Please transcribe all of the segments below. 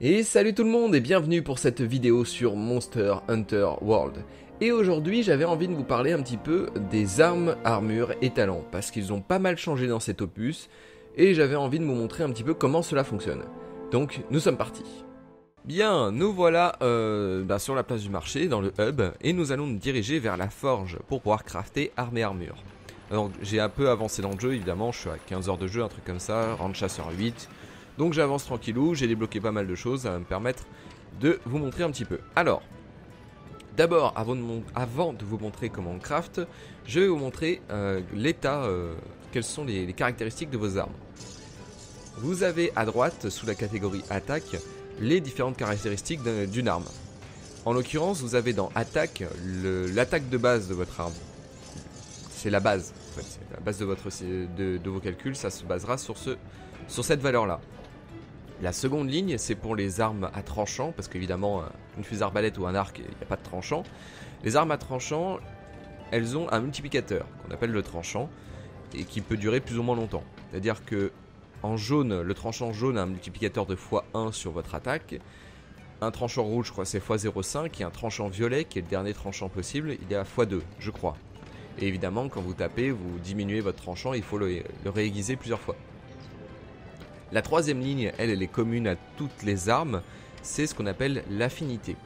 Et salut tout le monde et bienvenue pour cette vidéo sur Monster Hunter World. Et aujourd'hui j'avais envie de vous parler un petit peu des armes, armures et talents, parce qu'ils ont pas mal changé dans cet opus, et j'avais envie de vous montrer un petit peu comment cela fonctionne. Donc nous sommes partis. Bien, nous voilà euh, bah, sur la place du marché, dans le hub, et nous allons nous diriger vers la forge pour pouvoir crafter armes et armures. Alors j'ai un peu avancé dans le jeu évidemment, je suis à 15 heures de jeu, un truc comme ça, rang chasseur 8, donc j'avance tranquillou, j'ai débloqué pas mal de choses, ça va me permettre de vous montrer un petit peu. Alors, d'abord, avant, de vous montrer comment on craft, je vais vous montrer euh, l'état, euh, quelles sont les, caractéristiques de vos armes. Vous avez à droite, sous la catégorie attaque, les différentes caractéristiques d'une arme. En l'occurrence, vous avez dans attaque l'attaque de base de votre arme. C'est la base, en la base de, votre, vos calculs, ça se basera sur cette valeur-là. La seconde ligne, c'est pour les armes à tranchant, parce qu'évidemment, euh, une fusée arbalète ou un arc, il n'y a pas de tranchant. Les armes à tranchant, elles ont un multiplicateur, qu'on appelle le tranchant, et qui peut durer plus ou moins longtemps. C'est-à-dire que en jaune, le tranchant jaune a un multiplicateur de x1 sur votre attaque. Un tranchant rouge, je crois, c'est x0,5. Et un tranchant violet, qui est le dernier tranchant possible, il est à x2, je crois. Et évidemment, quand vous tapez, vous diminuez votre tranchant, il faut le, le réaiguiser plusieurs fois. La troisième ligne, elle, elle est commune à toutes les armes, c'est ce qu'on appelle l'affinité.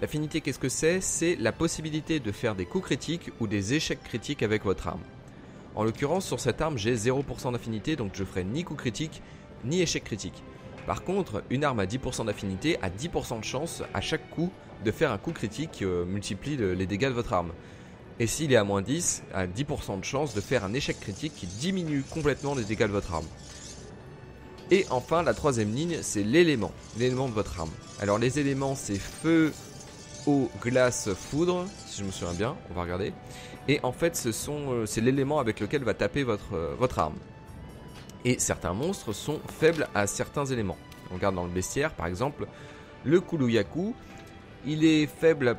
L'affinité, qu'est-ce que c'est? C'est la possibilité de faire des coups critiques ou des échecs critiques avec votre arme. En l'occurrence, sur cette arme, j'ai 0% d'affinité, donc je ferai ni coup critique, ni échec critique. Par contre, une arme à 10% d'affinité a 10% de chance à chaque coup de faire un coup critique qui euh, multiplie les dégâts de votre arme. Et s'il est à moins 10, a 10% de chance de faire un échec critique qui diminue complètement les dégâts de votre arme. Et enfin, la troisième ligne, c'est l'élément, l'élément de votre arme. Alors les éléments, c'est feu, eau, glace, foudre, si je me souviens bien, on va regarder. Et en fait, euh, c'est l'élément avec lequel va taper votre, euh, votre arme. Et certains monstres sont faibles à certains éléments. On regarde dans le bestiaire, par exemple, le Kuluyaku, il est faible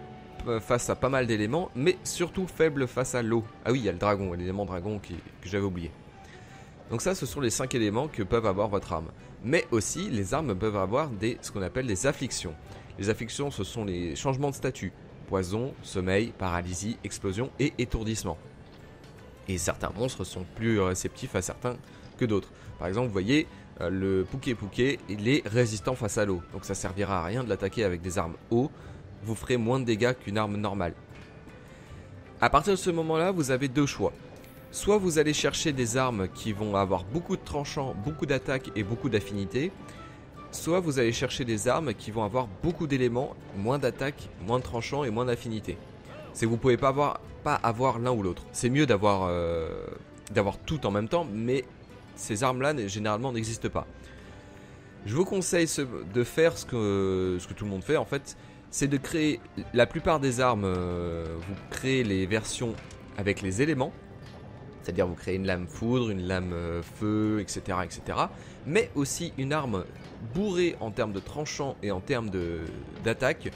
euh, face à pas mal d'éléments, mais surtout faible face à l'eau. Ah oui, il y a le dragon, l'élément dragon que j'avais oublié. Donc ça, ce sont les 5 éléments que peuvent avoir votre arme. Mais aussi, les armes peuvent avoir des, ce qu'on appelle des afflictions. Les afflictions, ce sont les changements de statut. Poison, sommeil, paralysie, explosion et étourdissement. Et certains monstres sont plus réceptifs à certains que d'autres. Par exemple, vous voyez, euh, le Pouké Pouké, il est résistant face à l'eau. Donc ça servira à rien de l'attaquer avec des armes eau. Vous ferez moins de dégâts qu'une arme normale. À partir de ce moment-là, vous avez deux choix. Soit vous allez chercher des armes qui vont avoir beaucoup de tranchants, beaucoup d'attaques et beaucoup d'affinités. Soit vous allez chercher des armes qui vont avoir beaucoup d'éléments, moins d'attaques, moins de tranchants et moins d'affinités. C'est vous pouvez pas avoir, l'un ou l'autre. C'est mieux d'avoir euh, d'avoir tout en même temps, mais ces armes-là généralement n'existent pas. Je vous conseille de faire ce que, ce que tout le monde fait en fait, c'est de créer la plupart des armes, euh, vous créez les versions avec les éléments, c'est-à-dire vous créez une lame foudre, une lame euh, feu, etc., etc. Mais aussi une arme bourrée en termes de tranchant et en termes d'attaque,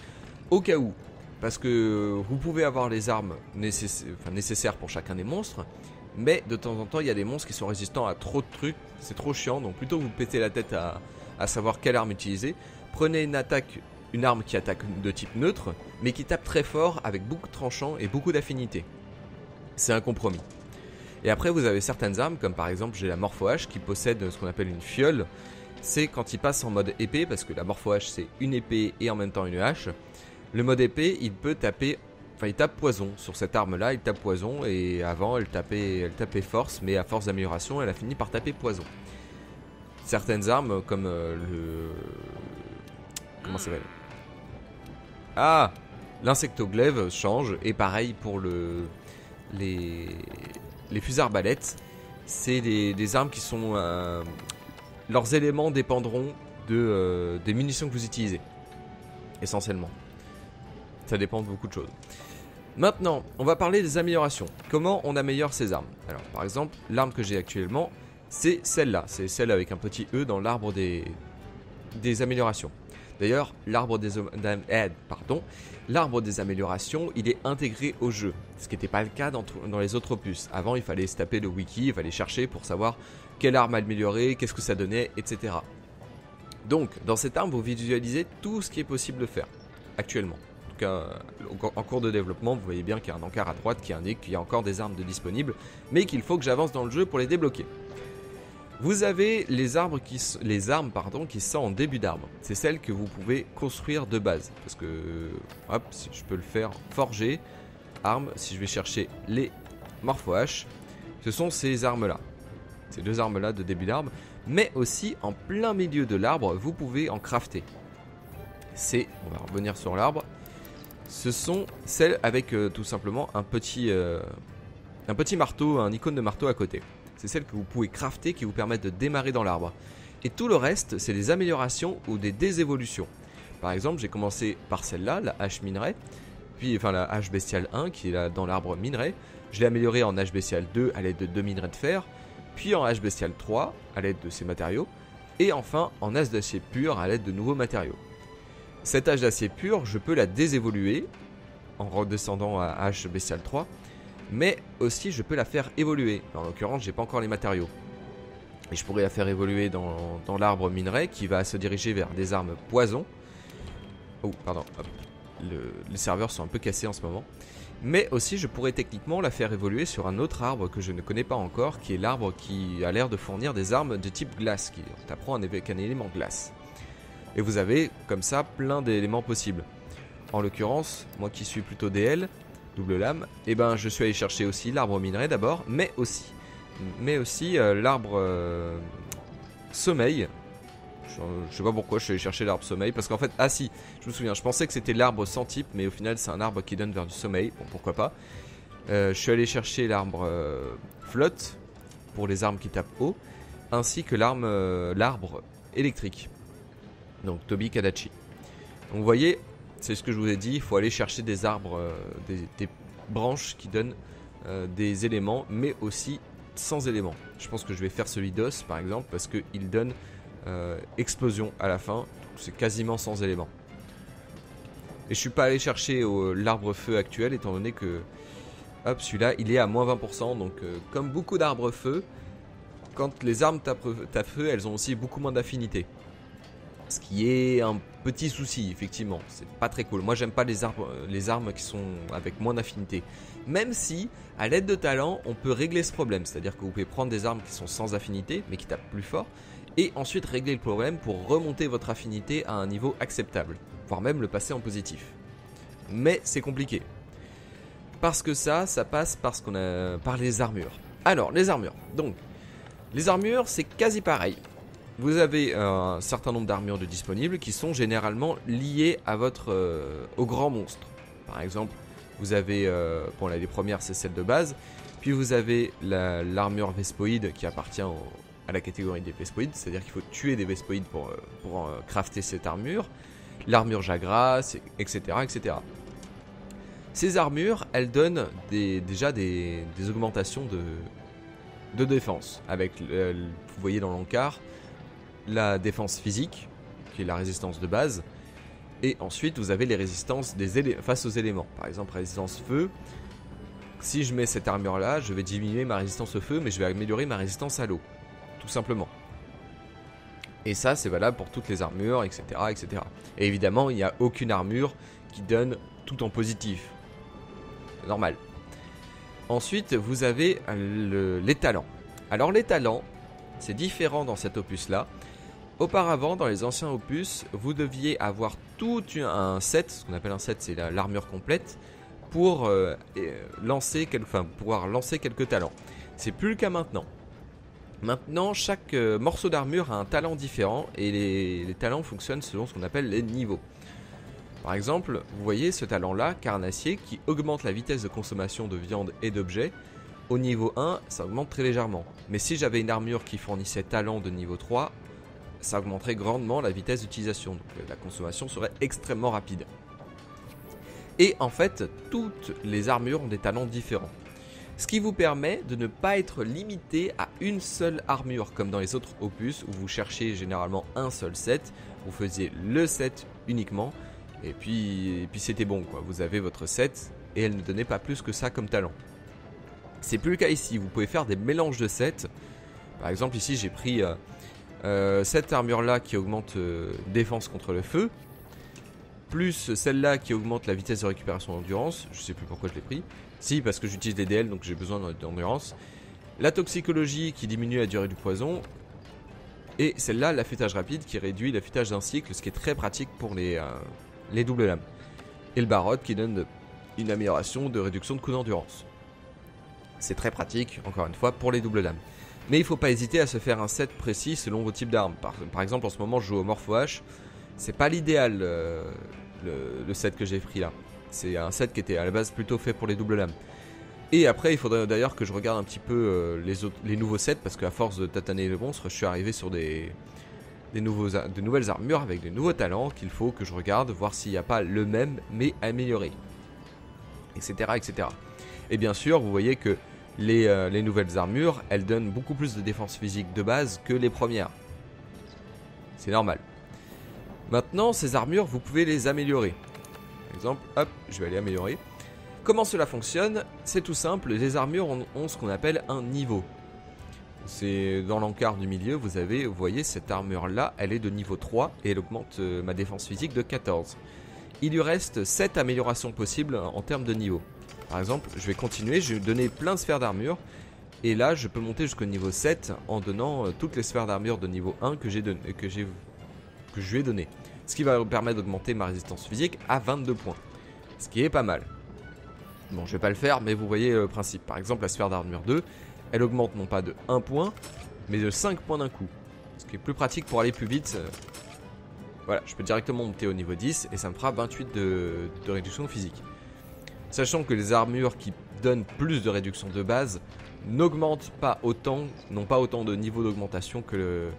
au cas où. Parce que vous pouvez avoir les armes nécessaires pour chacun des monstres, mais de temps en temps il y a des monstres qui sont résistants à trop de trucs, c'est trop chiant, donc plutôt vous pétez la tête à, à savoir quelle arme utiliser. Prenez une attaque, une arme qui attaque de type neutre, mais qui tape très fort avec beaucoup de tranchants et beaucoup d'affinité. C'est un compromis. Et après, vous avez certaines armes, comme par exemple, j'ai la Morpho H qui possède ce qu'on appelle une fiole. C'est quand il passe en mode épée, parce que la Morpho H c'est une épée et en même temps une hache. Le mode épée, il peut taper, enfin il tape poison. Sur cette arme-là, il tape poison et avant, elle tapait, elle tapait force, mais à force d'amélioration, elle a fini par taper poison. Certaines armes, comme euh, le. Comment ça s'appelle? Ah L'insectoglaive change, et pareil pour le. Les les fusils arbalètes, c'est des, armes qui sont... Euh, leurs éléments dépendront euh, des munitions que vous utilisez. Essentiellement. Ça dépend de beaucoup de choses. Maintenant, on va parler des améliorations. Comment on améliore ces armes? Alors, par exemple, l'arme que j'ai actuellement, c'est celle-là. C'est celle avec un petit E dans l'arbre des améliorations. D'ailleurs, l'arbre des, eh, l'arbre des améliorations, il est intégré au jeu, ce qui n'était pas le cas dans, les autres opus. Avant, il fallait se taper le wiki, il fallait chercher pour savoir quelle arme améliorer, qu'est-ce que ça donnait, etc. Donc, dans cette arme, vous visualisez tout ce qui est possible de faire, actuellement. En en cours de développement, vous voyez bien qu'il y a un encart à droite qui indique qu'il y a encore des armes de disponibles, mais qu'il faut que j'avance dans le jeu pour les débloquer. Vous avez les, armes qui sont en début d'arbre. C'est celles que vous pouvez construire de base. Parce que, hop, je peux le faire, forger, armes, si je vais chercher les Morpho H, ce sont ces armes-là. Ces deux armes-là de début d'arbre. Mais aussi, en plein milieu de l'arbre, vous pouvez en crafter. C'est, on va revenir sur l'arbre, ce sont celles avec euh, tout simplement euh, un petit marteau, un icône de marteau à côté c'est celles que vous pouvez crafter qui vous permettent de démarrer dans l'arbre. Et tout le reste, c'est des améliorations ou des désévolutions. Par exemple, j'ai commencé par celle-là, la hache minerai, puis enfin la hache bestiale 1 qui est là dans l'arbre minerai. Je l'ai améliorée en hache bestiale 2 à l'aide de deux minerais de fer, puis en hache bestiale 3 à l'aide de ces matériaux, et enfin en hache d'acier pur à l'aide de nouveaux matériaux. Cette hache d'acier pur, je peux la désévoluer en redescendant à hache bestiale 3 mais aussi je peux la faire évoluer. En l'occurrence, j'ai pas encore les matériaux. Et je pourrais la faire évoluer dans, l'arbre minerai qui va se diriger vers des armes poison. Oh, pardon, les serveurs sont un peu cassés en ce moment. Mais aussi, je pourrais techniquement la faire évoluer sur un autre arbre que je ne connais pas encore, qui est l'arbre qui a l'air de fournir des armes de type glace, qui t'apprend avec un élément glace. Et vous avez comme ça plein d'éléments possibles. En l'occurrence, moi qui suis plutôt DL, double lame, et eh ben je suis allé chercher aussi l'arbre minerai d'abord, mais aussi, mais aussi euh, l'arbre euh, sommeil. Je, sais pas pourquoi je suis allé chercher l'arbre sommeil, parce qu'en fait, ah si, je me souviens, je pensais que c'était l'arbre sans type, mais au final c'est un arbre qui donne vers du sommeil, bon pourquoi pas. Euh, je suis allé chercher l'arbre flotte pour les armes qui tapent haut, ainsi que l'arbre électrique. Donc Tobi Kadachi. Donc vous voyez, c'est ce que je vous ai dit, il faut aller chercher des arbres, euh, des, branches qui donnent euh, des éléments, mais aussi sans éléments. Je pense que je vais faire celui d'os par exemple, parce qu'il donne euh, explosion à la fin, c'est quasiment sans éléments. Et je suis pas allé chercher l'arbre feu actuel, étant donné que hop, celui-là il est à moins 20%, donc comme beaucoup d'arbres feu, quand les armes tapent feu, elles ont aussi beaucoup moins d'affinité. Ce qui est un petit souci, effectivement. C'est pas très cool. Moi, j'aime pas les, armes qui sont avec moins d'affinité. Même si, à l'aide de talent, on peut régler ce problème. C'est-à-dire que vous pouvez prendre des armes qui sont sans affinité, mais qui tapent plus fort, et ensuite régler le problème pour remonter votre affinité à un niveau acceptable, voire même le passer en positif. Mais c'est compliqué. Parce que ça, ça passe parce qu'on a... par les armures. Alors, les armures. Donc, les armures, c'est quasi pareil vous avez un certain nombre d'armures de disponibles qui sont généralement liées à votre, euh, au grand monstre. Par exemple, vous avez, euh, bon là les premières c'est celle de base, puis vous avez l'armure Vespoïde qui appartient à la catégorie des Vespoïdes, c'est-à-dire qu'il faut tuer des Vespoïdes pour, euh, pour crafter cette armure, l'armure Jagras, etc., etc. Ces armures, elles donnent déjà des, augmentations de, de défense, avec, vous voyez dans l'encart, la défense physique, qui est la résistance de base, et ensuite vous avez les résistances face aux éléments. Par exemple, résistance feu. Si je mets cette armure là, je vais diminuer ma résistance au feu, mais je vais améliorer ma résistance à l'eau. Tout simplement. Et ça, c'est valable pour toutes les armures, etc. etc. Et évidemment, il n'y a aucune armure qui donne tout en positif. Normal. Ensuite, vous avez les talents. Alors les talents, c'est différent dans cet opus là. Auparavant, dans les anciens opus, vous deviez avoir tout un set, ce qu'on appelle un set, c'est l'armure complète, pour euh, lancer, enfin, pouvoir lancer quelques talents. C'est plus le cas maintenant. Maintenant, chaque euh, morceau d'armure a un talent différent et les, talents fonctionnent selon ce qu'on appelle les niveaux. Par exemple, vous voyez ce talent-là, carnassier, qui augmente la vitesse de consommation de viande et d'objets. Au niveau 1, ça augmente très légèrement. Mais si j'avais une armure qui fournissait talent de niveau 3, ça augmenterait grandement la vitesse d'utilisation. Donc euh, la consommation serait extrêmement rapide. Et en fait, toutes les armures ont des talents différents. Ce qui vous permet de ne pas être limité à une seule armure, comme dans les autres opus où vous cherchez généralement un seul set, vous faisiez le set uniquement, et puis, c'était bon, quoi. vous avez votre set, et elle ne donnait pas plus que ça comme talent. C'est plus le cas ici, vous pouvez faire des mélanges de sets. Par exemple ici j'ai pris euh, Euh, cette armure là qui augmente euh, défense contre le feu, plus celle-là qui augmente la vitesse de récupération d'endurance, je sais plus pourquoi je l'ai pris, si parce que j'utilise des DL donc j'ai besoin d'endurance, la toxicologie qui diminue la durée du poison, et celle-là l'affûtage rapide qui réduit l'affûtage d'un cycle, ce qui est très pratique pour les, euh, les doubles lames, et le barotte qui donne une amélioration de réduction de coût d'endurance. C'est très pratique, encore une fois, pour les doubles lames. Mais il ne faut pas hésiter à se faire un set précis selon vos types d'armes. Par, exemple, en ce moment, je joue au Morpho H. C'est pas l'idéal euh, le, set que j'ai pris là. C'est un set qui était à la base plutôt fait pour les doubles lames. Et après, il faudrait d'ailleurs que je regarde un petit peu euh, les, autres, les nouveaux sets parce qu'à force de tataner les monstres, je suis arrivé sur des, des, nouveaux, de nouvelles armures avec de nouveaux talents qu'il faut que je regarde, voir s'il n'y a pas le même mais amélioré. Etc. etc. Et bien sûr, vous voyez que euh, les, nouvelles armures, elles donnent beaucoup plus de défense physique de base que les premières. C'est normal. Maintenant, ces armures, vous pouvez les améliorer. Par exemple, hop, je vais les améliorer. Comment cela fonctionne? C'est tout simple, les armures ont, ce qu'on appelle un niveau. C'est dans l'encart du milieu, vous avez, vous voyez, cette armure-là, elle est de niveau 3 et elle augmente euh, ma défense physique de 14. Il lui reste 7 améliorations possibles en termes de niveau. Par exemple, je vais continuer, je vais donner plein de sphères d'armure. Et là, je peux monter jusqu'au niveau 7 en donnant euh, toutes les sphères d'armure de niveau 1 que, j'ai que, je lui ai donné. Ce qui va me permettre d'augmenter ma résistance physique à 22 points. Ce qui est pas mal. Bon, je vais pas le faire, mais vous voyez le principe. Par exemple, la sphère d'armure 2, elle augmente non pas de 1 point, mais de 5 points d'un coup. Ce qui est plus pratique pour aller plus vite. Voilà, je peux directement monter au niveau 10 et ça me fera 28 de, de réduction physique. Sachant que les armures qui donnent plus de réduction de base n'augmentent pas autant, n'ont pas autant de niveau d'augmentation que,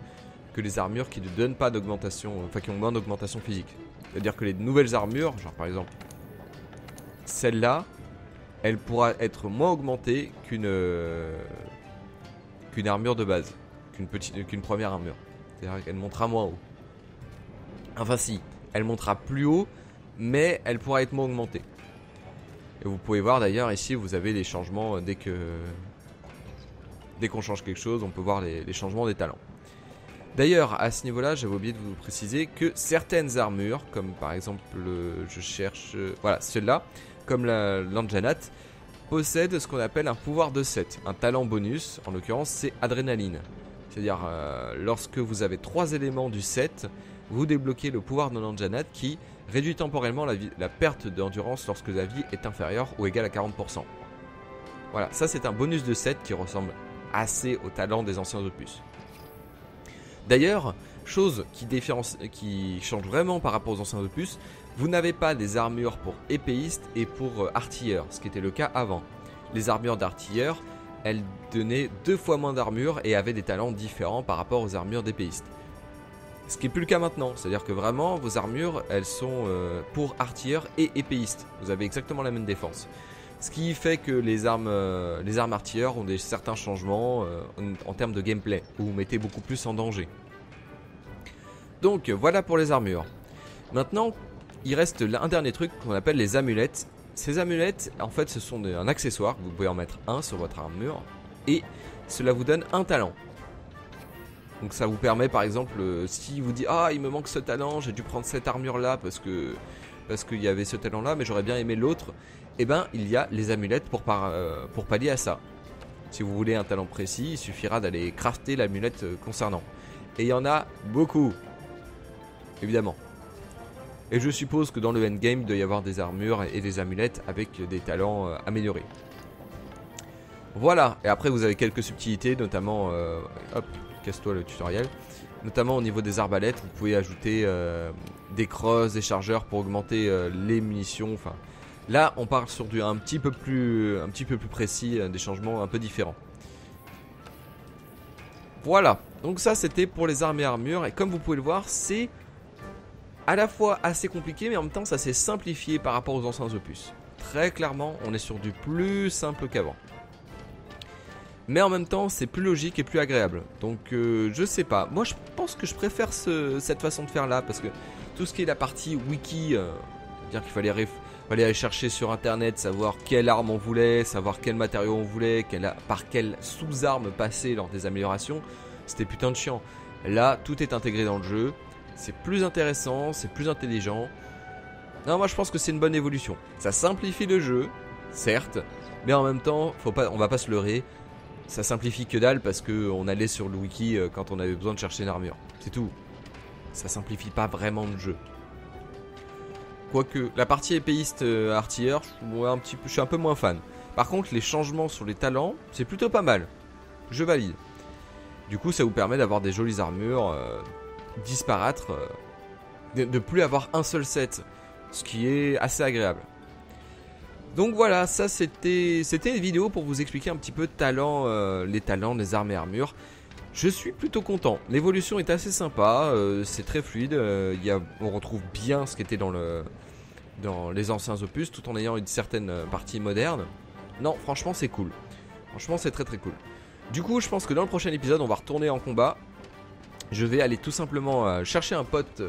les armures qui ne donnent pas d'augmentation, enfin qui ont moins d'augmentation physique. C'est-à-dire que les nouvelles armures, genre par exemple celle-là, elle pourra être moins augmentée qu'une qu'une armure de base, qu'une qu'une première armure. C'est-à-dire qu'elle montera moins haut. Enfin si, elle montera plus haut, mais elle pourra être moins augmentée. Et vous pouvez voir d'ailleurs ici vous avez des changements euh, dès que dès qu'on change quelque chose, on peut voir les, changements des talents. D'ailleurs, à ce niveau-là, j'avais oublié de vous préciser que certaines armures, comme par exemple, je cherche, euh, voilà, celle-là, comme la Lanjanat, possèdent ce qu'on appelle un pouvoir de 7, un talent bonus, en l'occurrence c'est adrénaline. C'est-à-dire, euh, lorsque vous avez trois éléments du 7, vous débloquez le pouvoir de Lanjanat qui réduit temporairement la, perte d'endurance lorsque la vie est inférieure ou égale à 40%. Voilà, ça c'est un bonus de 7 qui ressemble assez au talent des anciens opus. D'ailleurs, chose qui, qui change vraiment par rapport aux anciens opus, vous n'avez pas des armures pour épéistes et pour euh, artilleurs, ce qui était le cas avant. Les armures d'artilleurs, elles donnaient deux fois moins d'armure et avaient des talents différents par rapport aux armures d'épéistes. Ce qui n'est plus le cas maintenant, c'est-à-dire que vraiment vos armures elles sont euh, pour artilleurs et épéistes. Vous avez exactement la même défense. Ce qui fait que les armes, euh, les armes artilleurs ont des certains changements euh, en, termes de gameplay, où vous mettez beaucoup plus en danger. Donc voilà pour les armures. Maintenant, il reste un dernier truc qu'on appelle les amulettes. Ces amulettes, en fait, ce sont un accessoire, vous pouvez en mettre un sur votre armure, et cela vous donne un talent. Donc ça vous permet par exemple, euh, si vous dites ah il me manque ce talent, j'ai dû prendre cette armure là parce que parce qu'il y avait ce talent là, mais j'aurais bien aimé l'autre. Et eh ben il y a les amulettes pour, euh, pour pallier à ça. Si vous voulez un talent précis, il suffira d'aller crafter l'amulette euh, concernant. Et il y en a beaucoup, évidemment. Et je suppose que dans le endgame, il doit y avoir des armures et des amulettes avec des talents améliorés. Voilà, et après vous avez quelques subtilités, notamment, hop, casse-toi le tutoriel. Notamment au niveau des arbalètes, vous pouvez ajouter euh, des crosses, des chargeurs pour augmenter euh, les munitions. Enfin, là, on part sur du un petit peu plus, un petit peu plus précis, euh, des changements un peu différents. Voilà. Donc ça, c'était pour les armes et armures. Et comme vous pouvez le voir, c'est à la fois assez compliqué, mais en même temps, ça s'est simplifié par rapport aux anciens opus. Très clairement, on est sur du plus simple qu'avant mais en même temps c'est plus logique et plus agréable. Donc euh, je sais pas, moi je pense que je préfère cette façon de faire là parce que tout ce qui est la partie wiki, euh, dire qu'il fallait, aller chercher sur internet, savoir quelle arme on voulait, savoir quel matériau on voulait, par quelle sous-arme passer lors des améliorations, c'était putain de chiant. Là, tout est intégré dans le jeu. C'est plus intéressant, c'est plus intelligent. Non, moi je pense que c'est une bonne évolution. Ça simplifie le jeu, certes, mais en même temps, faut pas, on va pas se leurrer. Ça simplifie que dalle parce que on allait sur le wiki euh, quand on avait besoin de chercher une armure. C'est tout. Ça simplifie pas vraiment le jeu. Quoique, la partie épéiste euh, artilleur, je, suis un peu moins fan. Par contre, les changements sur les talents, c'est plutôt pas mal. Je valide. Du coup, ça vous permet d'avoir des jolies armures, euh, disparaître, de ne plus avoir un seul set, ce qui est assez agréable. Donc voilà, ça c'était c'était une vidéo pour vous expliquer un petit peu talent, euh, les talents des armes et armures. Je suis plutôt content. L'évolution est assez sympa, euh, c'est très fluide. Euh, on retrouve bien ce qui était dans, dans les anciens opus, tout en ayant une certaine partie moderne. Non, franchement c'est cool. Franchement c'est très très cool. Du coup, je pense que dans le prochain épisode, on va retourner en combat. Je vais aller tout simplement chercher un pote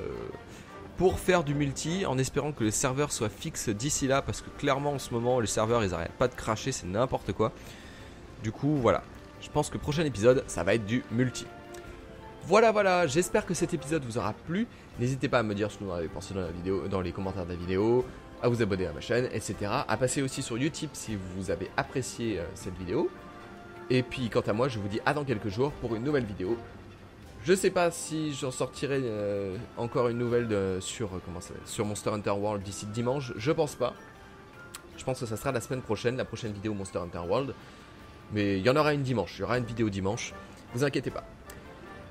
pour faire du multi en espérant que les serveurs soient fixes d'ici là parce que clairement en ce moment les serveurs ils arrêtent pas de cracher, c'est n'importe quoi. Du coup voilà, je pense que le prochain épisode ça va être du multi. Voilà voilà, j'espère que cet épisode vous aura plu. N'hésitez pas à me dire ce que vous en avez pensé dans la vidéo, dans les commentaires de la vidéo, à vous abonner à ma chaîne, etc. À passer aussi sur YouTube si vous avez apprécié euh, cette vidéo. Et puis quant à moi, je vous dis à dans quelques jours pour une nouvelle vidéo. Je sais pas si j'en sortirai euh, encore une nouvelle sur, euh, sur Monster Hunter World d'ici dimanche. Je pense pas. Je pense que ça sera la semaine prochaine, la prochaine vidéo Monster Hunter World. Mais il y en aura une dimanche. Il y aura une vidéo dimanche. Vous inquiétez pas.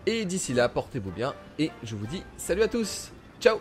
Et d'ici là, portez-vous bien. Et je vous dis salut à tous. Ciao